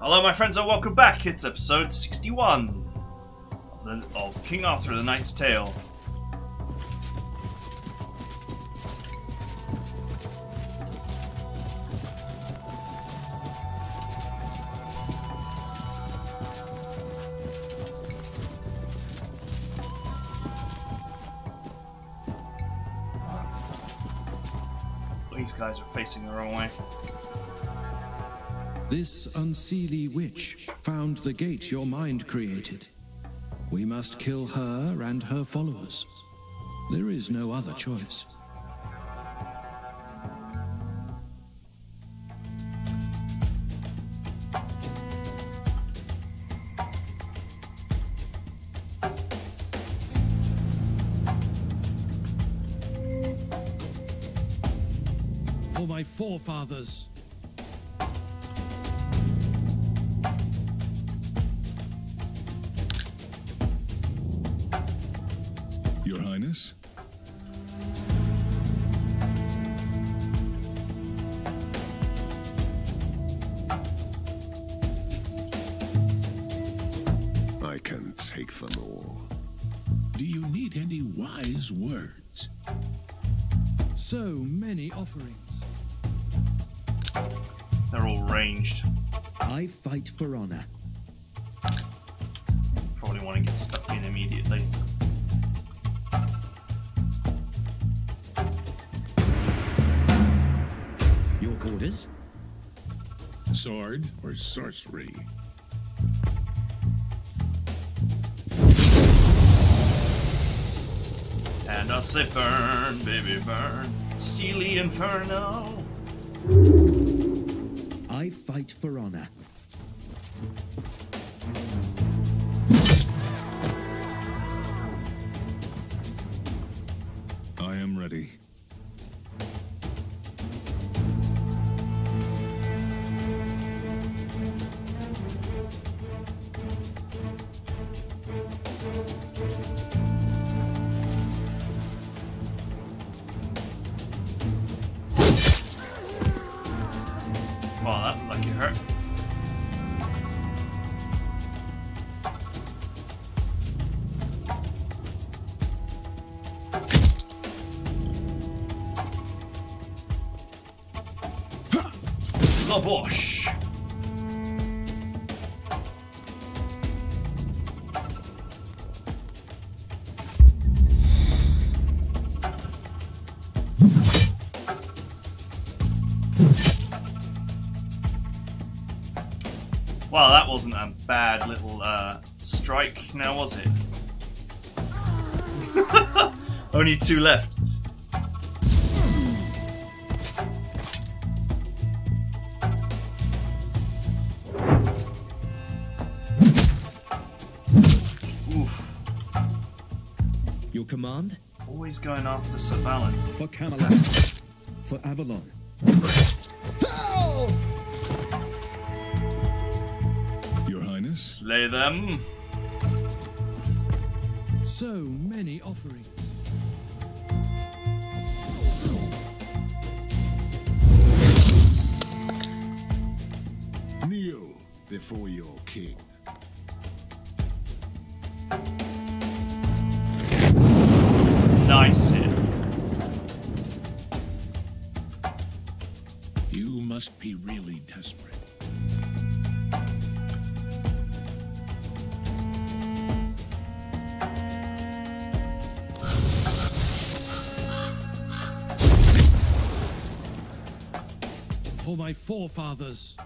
Hello, my friends, and welcome back. It's episode 61 of, the, of King Arthur the Knight's Tale. These guys are facing the wrong way. This unseelie witch found the gate your mind created. We must kill her and her followers. There is no other choice. For my forefathers. Can take them all. Do you need any wise words? So many offerings. They're all ranged. I fight for honor. Probably want to get stuck in immediately. Your orders? Sword or sorcery? And I say burn, baby, burn. Seelie Inferno. I fight for honor. Labosh. Wow, that wasn't a bad little uh, strike, now was it? Only two left. Going after Sir Balin. For Camelot. for Avalon. Your Highness? Slay them. So many offerings. Kneel before your king. Nice hit. You must be really desperate. For my forefathers.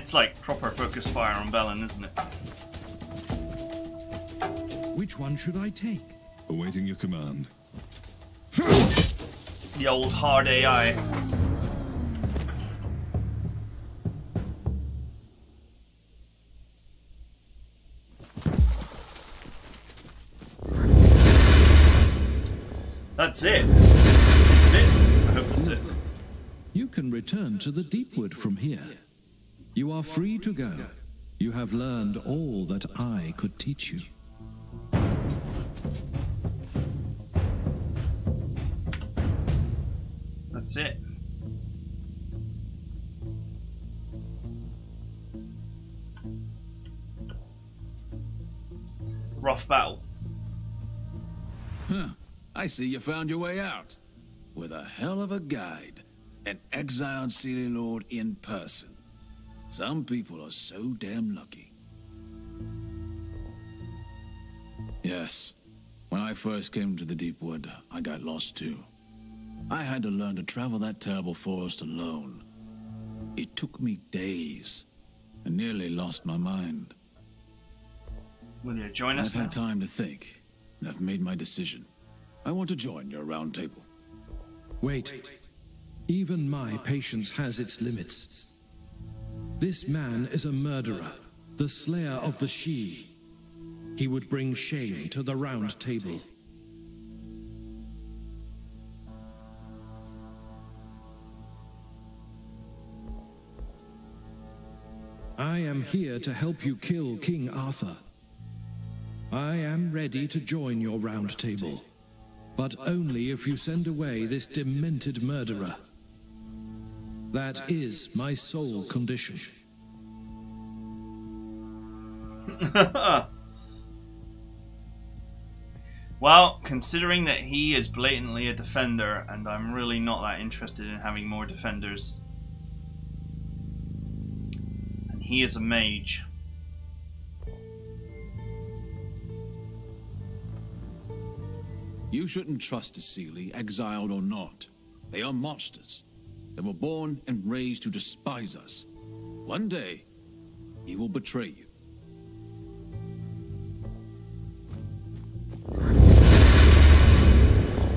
It's like proper focus fire on Balin, isn't it? Which one should I take? Awaiting your command. The old hard AI. That's it. Isn't it? I hope that's it. You can return to the Deepwood from here. You are free to go. You have learned all that I could teach you. That's it. Rough battle. Huh. I see you found your way out. With a hell of a guide. An exiled Seelie Lord in person. Some people are so damn lucky. Yes. When I first came to the deep wood, I got lost too. I had to learn to travel that terrible forest alone. It took me days. and nearly lost my mind. Will you join us? I've now? had time to think, and I've made my decision. I want to join your round table. Wait. Even my patience has its limits. This man is a murderer, the slayer of the She. He would bring shame to the round table. I am here to help you kill King Arthur. I am ready to join your round table, but only if you send away this demented murderer. That is my sole condition. well, considering that he is blatantly a defender, and I'm really not that interested in having more defenders, and he is a mage. You shouldn't trust a Seelie, exiled or not. They are monsters. They were born and raised to despise us. One day, he will betray you.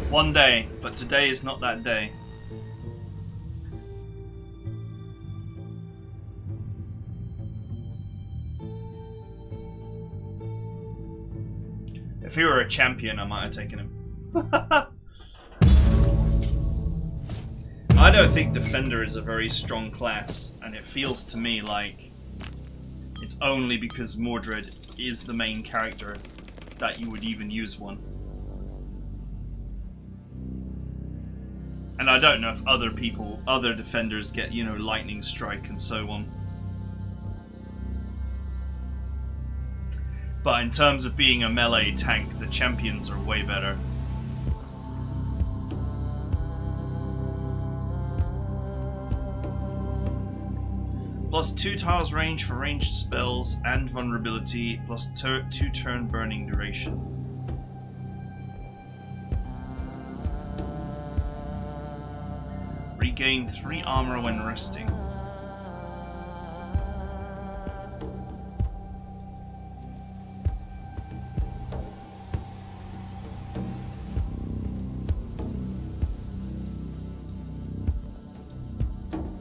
One day, but today is not that day. If he were a champion, I might have taken him. I don't think Defender is a very strong class, and it feels to me like it's only because Mordred is the main character that you would even use one. And I don't know if other people, other defenders get, you know, lightning strike and so on. But in terms of being a melee tank, the champions are way better. Plus 2 tiles range for ranged spells and vulnerability, plus 2 turn burning duration. Regain 3 armor when resting.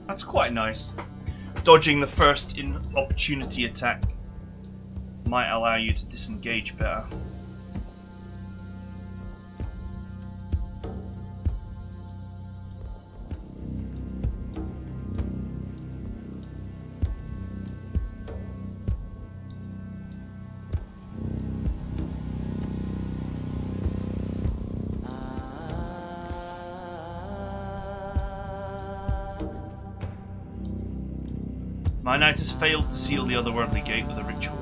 That's quite nice. Dodging the first in opportunity attack might allow you to disengage better. My knight has failed to seal the otherworldly gate with a ritual.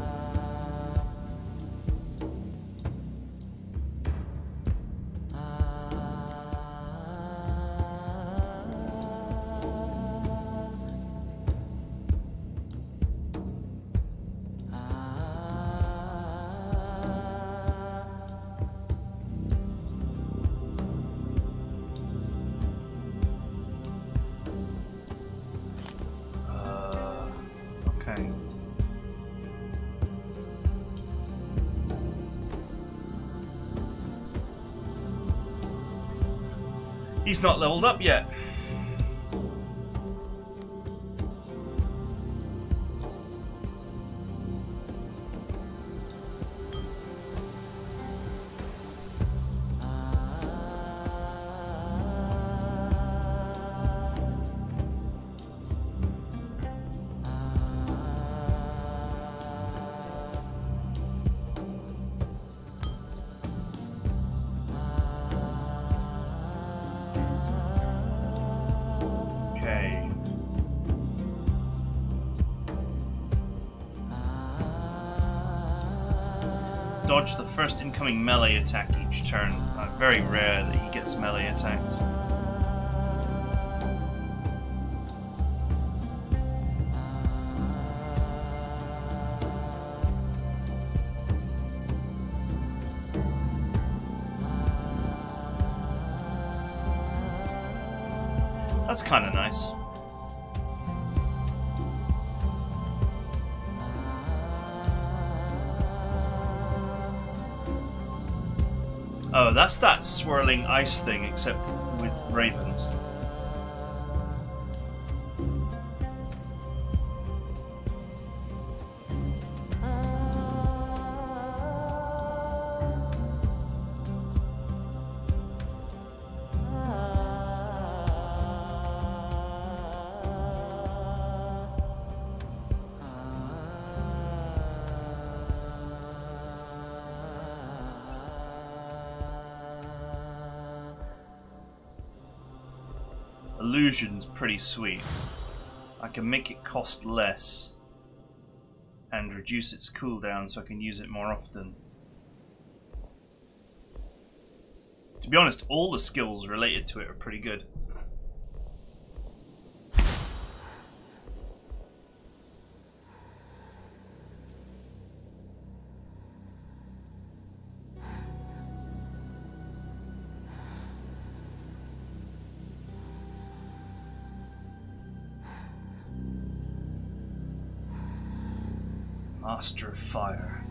He's not leveled up yet. Dodge the first incoming melee attack each turn. Uh, very rare that he gets melee attacked. That swirling ice thing, except with ravens. Illusion's pretty sweet. I can make it cost less and reduce its cooldown so I can use it more often. To be honest, all the skills related to it are pretty good. Of Fire.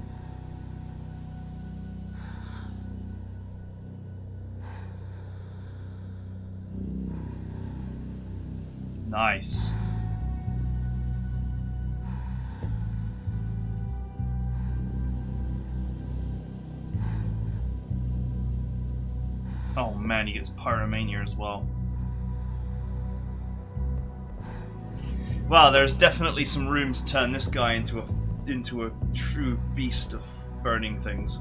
Nice. Oh man, he gets Pyromania as well. Wow, there's definitely some room to turn this guy into a into a true beast of burning things.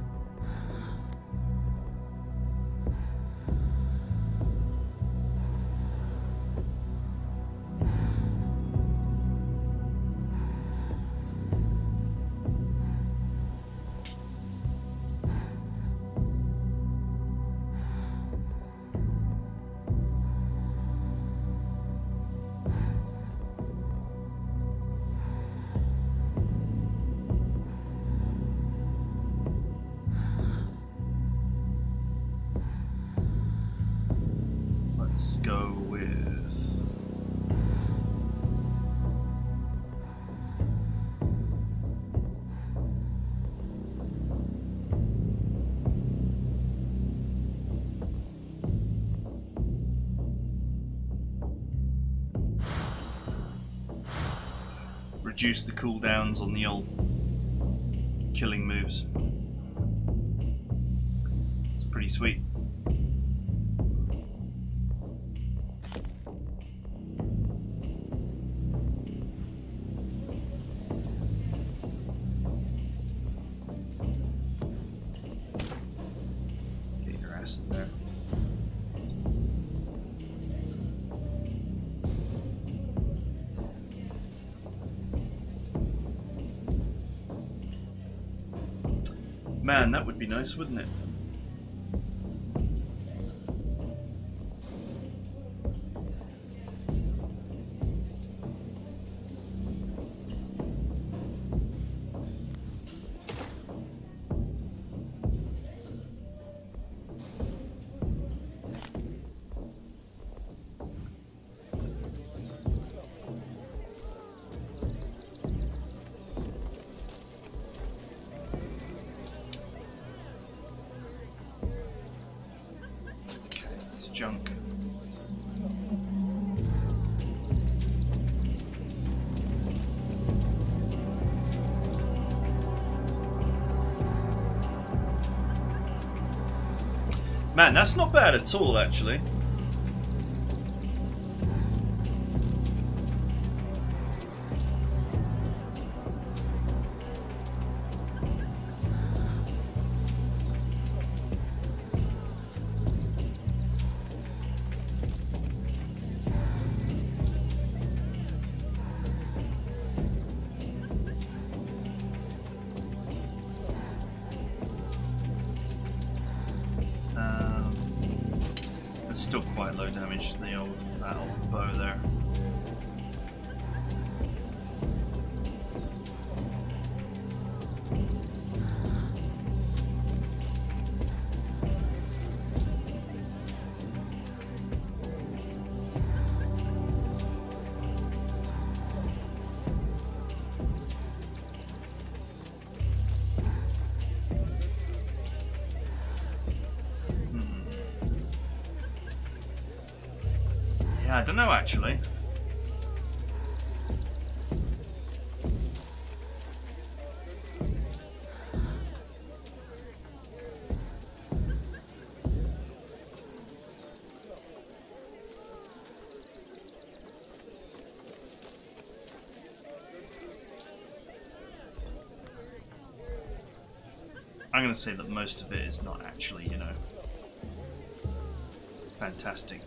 Reduce the cooldowns on the old killing moves. It's pretty sweet. Man, that would be nice, wouldn't it? That's not bad at all, actually. I don't know actually. I'm going to say that most of it is not actually, you know, fantastic.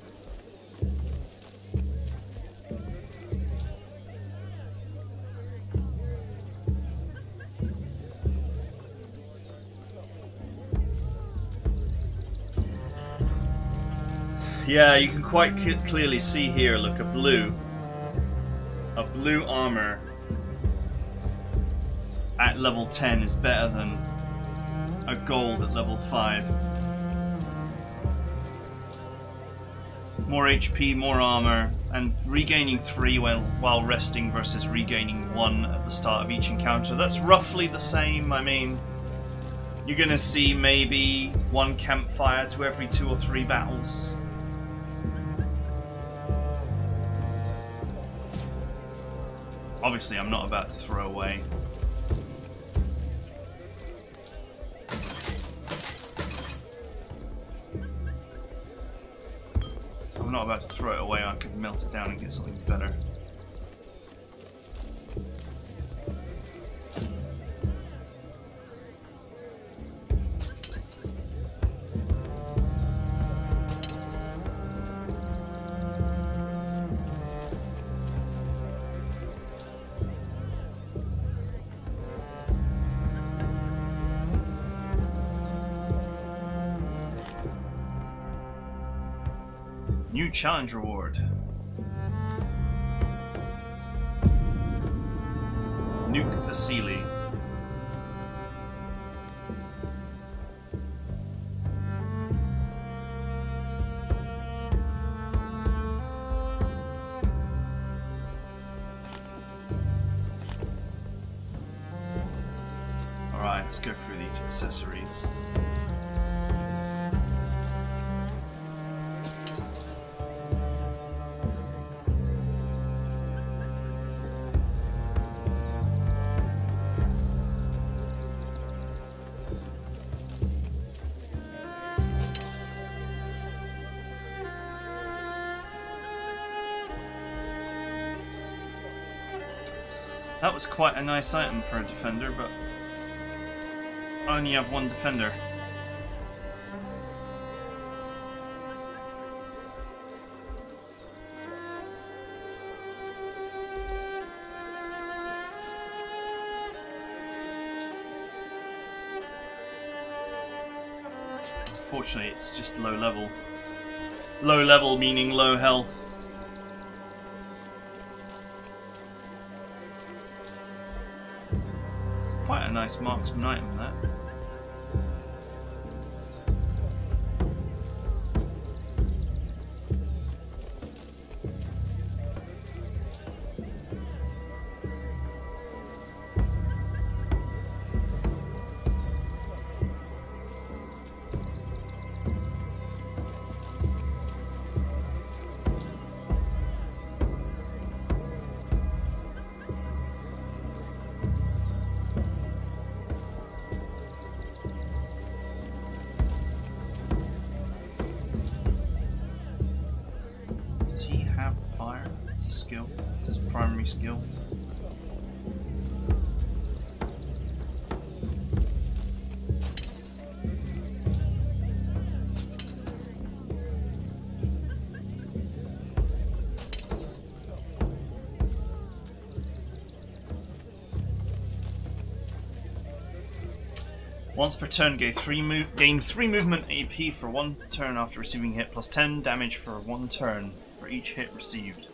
Yeah, you can quite clearly see here, look, a blue. A blue armor at level 10 is better than a gold at level 5. More HP, more armor, and regaining 3 while, while resting versus regaining 1 at the start of each encounter. That's roughly the same, I mean... You're gonna see maybe one campfire to every two or three battles. I'm not about to throw away. I'm not about to throw it away, I could melt it down and get something better. Challenge reward. Nuke Vasily. Alright, That was quite a nice item for a defender, but I only have one defender. Unfortunately, it's just low level. Low level meaning low health. Nice marksman item, that. skill, his primary skill. Once per turn, gain three, gain three movement AP for one turn after receiving hit, plus 10 damage for one turn for each hit received.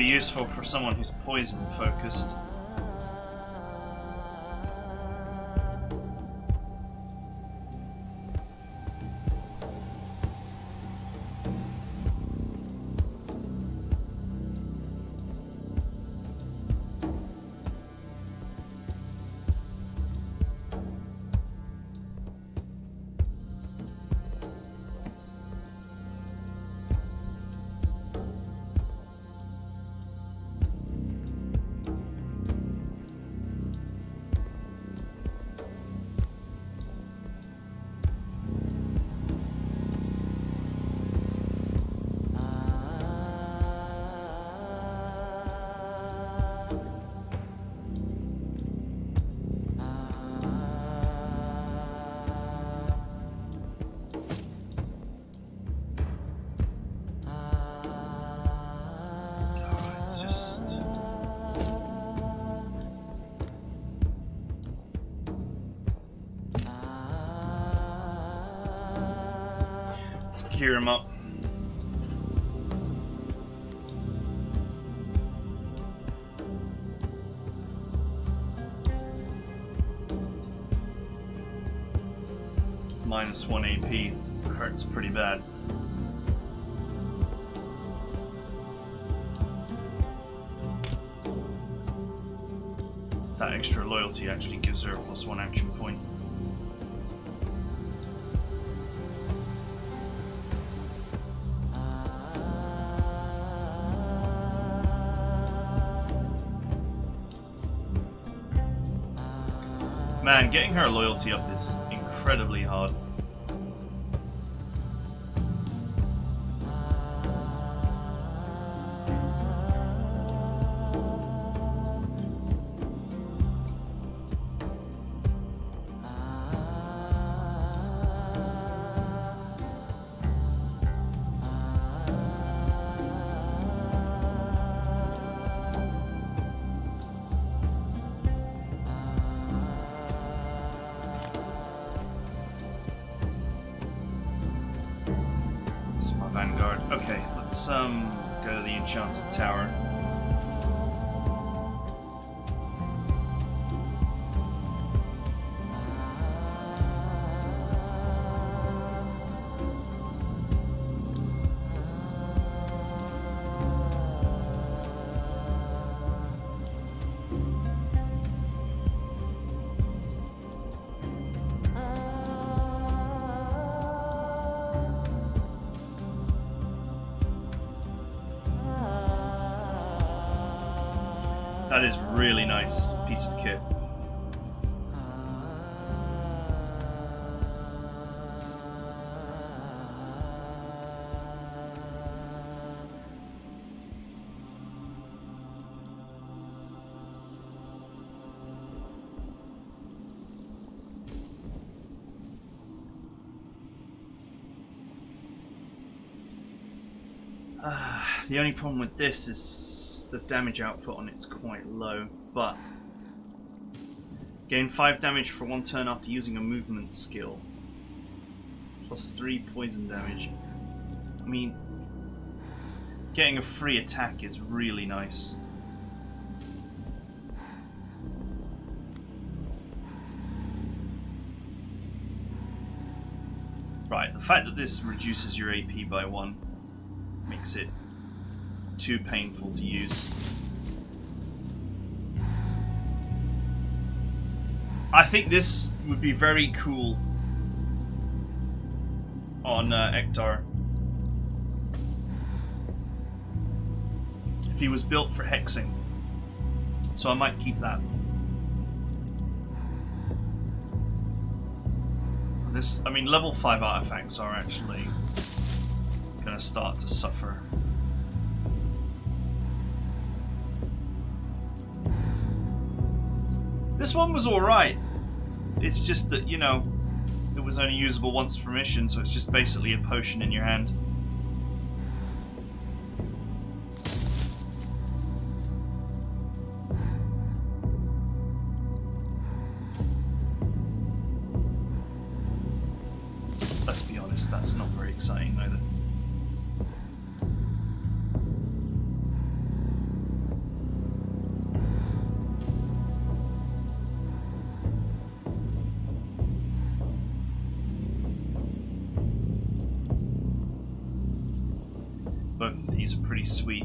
Be useful for someone who's poison focused. Just. Let's gear him up. Minus one AP hurts pretty bad. Extra loyalty actually gives her a plus one action point. Man, getting her loyalty up is incredibly hard. Okay, let's um go to the enchanted tower. The only problem with this is the damage output on it's quite low, but gain 5 damage for one turn after using a movement skill. Plus 3 poison damage. I mean, getting a free attack is really nice. Right, the fact that this reduces your AP by one makes it too painful to use. I think this would be very cool on uh, Ector. If he was built for hexing. So I might keep that. This, I mean, level 5 artifacts are actually going to start to suffer. This one was alright. It's just that, you know, it was only usable once per mission, so it's just basically a potion in your hand. Let's be honest, that's not very exciting either. Sweet.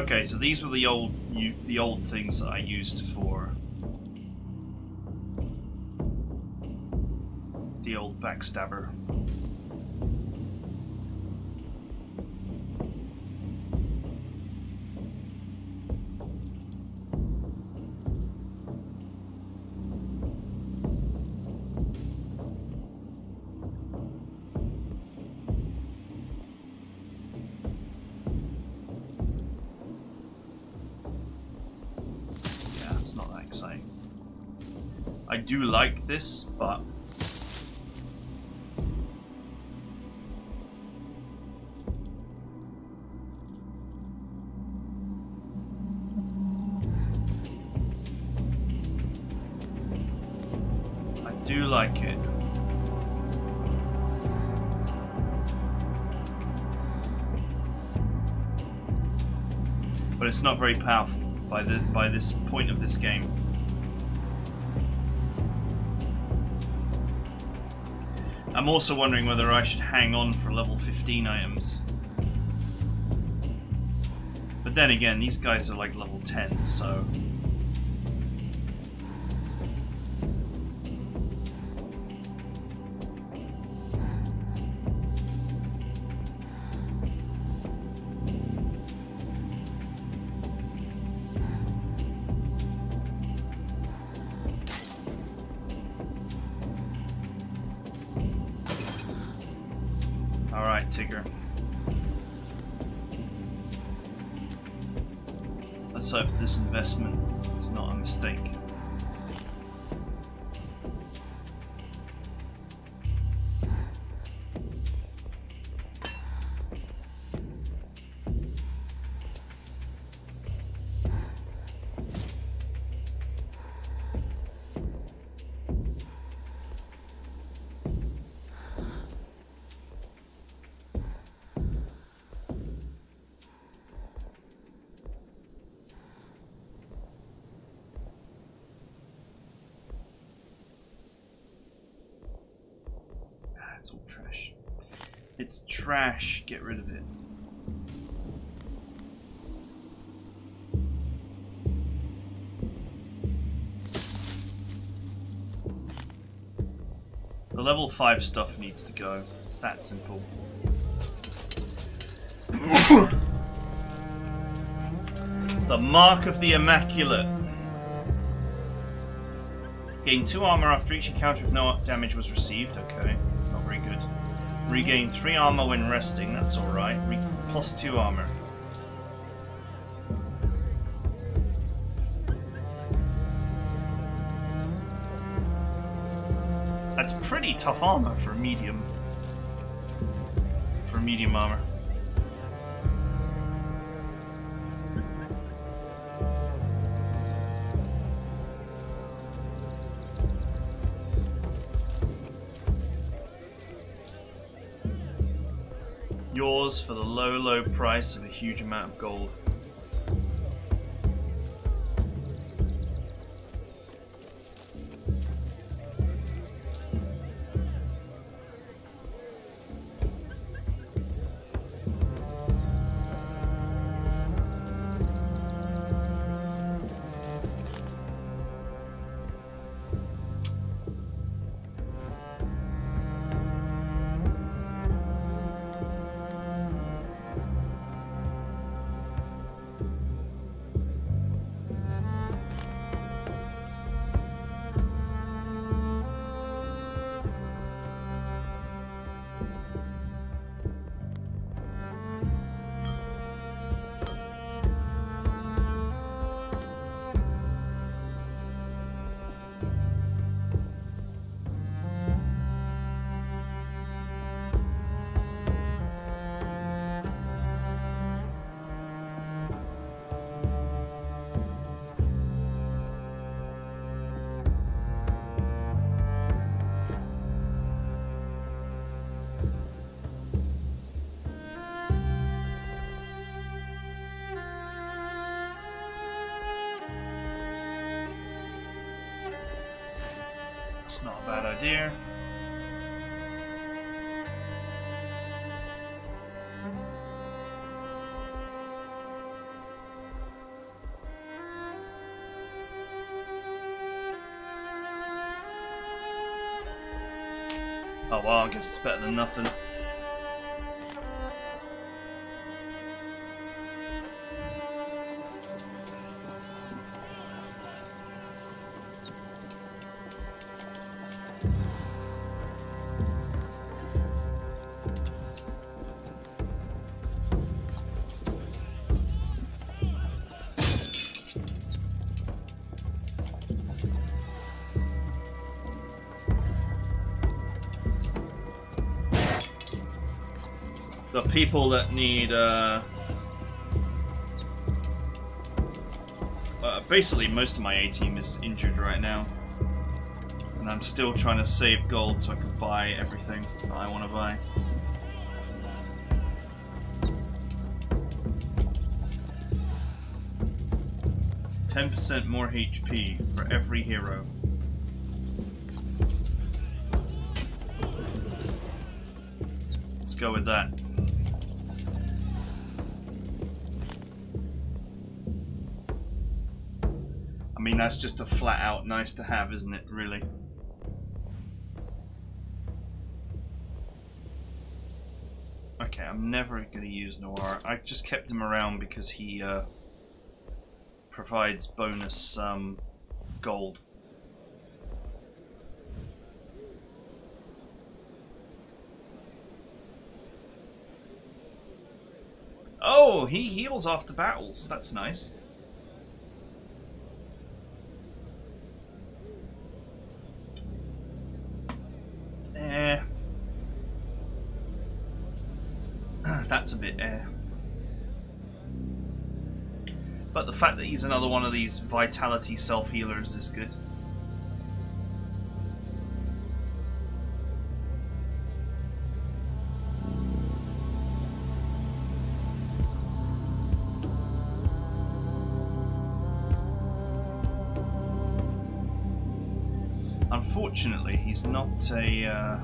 Okay, so these were the old you, the old things that I used for the old backstabber. Do like this, but I do like it. But it's not very powerful by the by this point of this game. I'm also wondering whether I should hang on for level 15 items. But then again, these guys are like level 10, so... Tigger. Let's hope this investment is not a mistake. Get rid of it. The level 5 stuff needs to go. It's that simple. the Mark of the Immaculate. Gain 2 armor after each encounter with no damage was received. Okay. Regain 3 armor when resting. That's alright. Plus 2 armor. That's pretty tough armor for medium. for medium armor. Yours for the low, low price of a huge amount of gold. Idea. Oh well, I guess it's better than nothing. People that need, uh, uh, basically most of my A team is injured right now, and I'm still trying to save gold so I can buy everything that I want to buy. Ten percent more HP for every hero. Let's go with that. That's just a flat out nice to have, isn't it, really? Okay, I'm never going to use Noir. I just kept him around because he uh, provides bonus um, gold. Oh, he heals after battles. That's nice. Eh. That's a bit eh. But the fact that he's another one of these vitality self healers is good. Unfortunately, he's not a. Uh...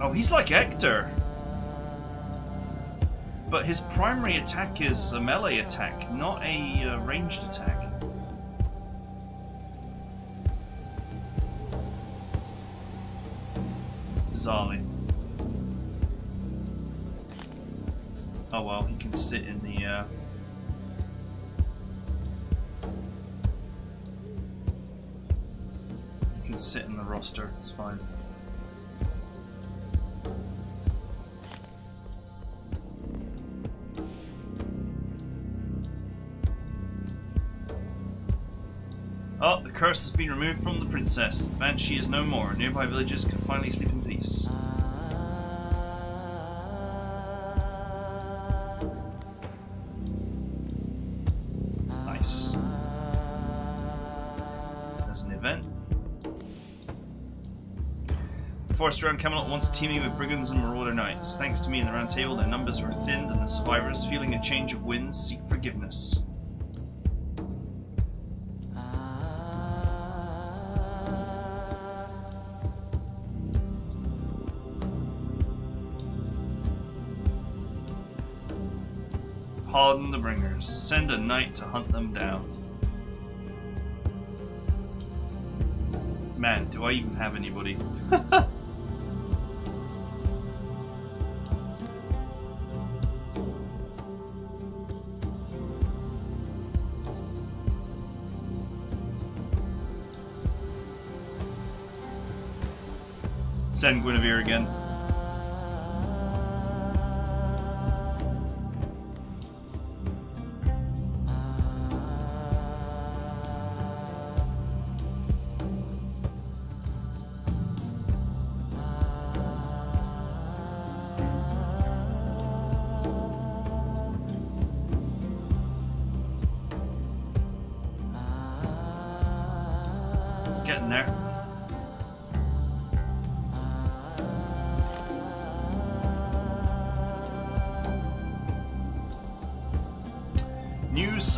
Oh, he's like Ector. But his primary attack is a melee attack, not a uh, ranged attack. Bizarrely. Oh well, he can sit in the. Uh... He can sit in the roster, it's fine. Curse has been removed from the princess. The banshee is no more. Nearby villagers can finally sleep in peace. Nice. There's an event. The forest around Camelot once teeming with brigands and marauder knights. Thanks to me and the Round Table, their numbers were thinned, and the survivors, feeling a change of winds, seek forgiveness. Send a knight to hunt them down. Man, do I even have anybody? Send Guinevere again.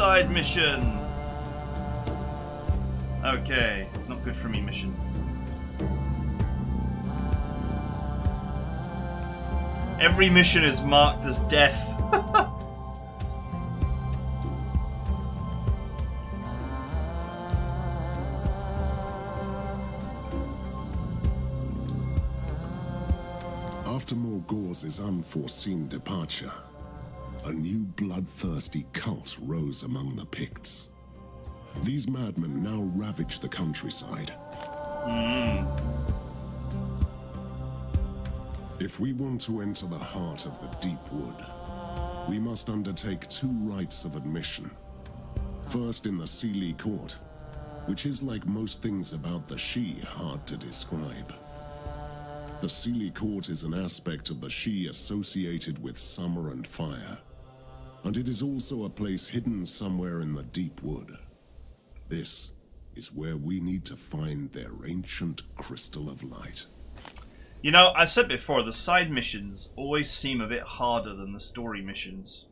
Side mission. Okay, not good for me mission. Every mission is marked as death. After Morgause's unforeseen departure, a new bloodthirsty cult rose among the Picts. These madmen now ravage the countryside. Hmm. If we want to enter the heart of the Deep Wood, we must undertake two rites of admission. First in the Seelie Court, which is like most things about the Sidhe hard to describe. The Seelie Court is an aspect of the Sidhe associated with summer and fire, and it is also a place hidden somewhere in the Deep Wood. This is where we need to find their ancient crystal of light. You know, I've said before, the side missions always seem a bit harder than the story missions.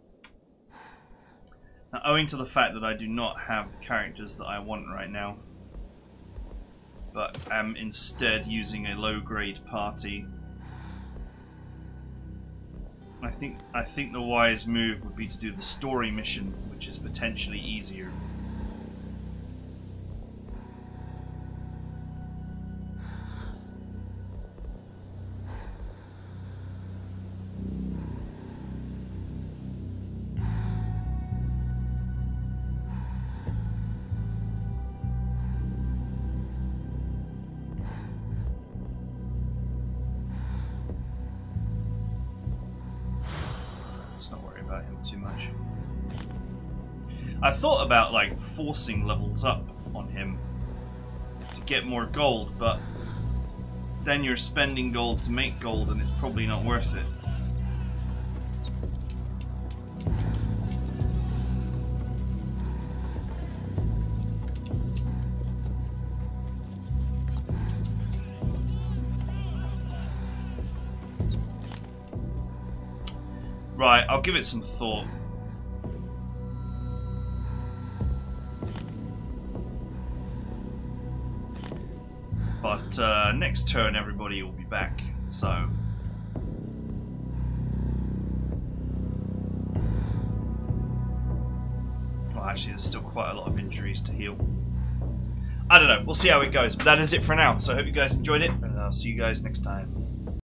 Now, owing to the fact that I do not have the characters that I want right now, but am instead using a low-grade party, I think I think the wise move would be to do the story mission, which is potentially easier. Too much. I thought about like forcing levels up on him to get more gold, but then you're spending gold to make gold and it's probably not worth it. I'll give it some thought. But uh, next turn, everybody will be back. So. Well, actually, there's still quite a lot of injuries to heal. I don't know. We'll see how it goes. But that is it for now. So I hope you guys enjoyed it, and I'll see you guys next time.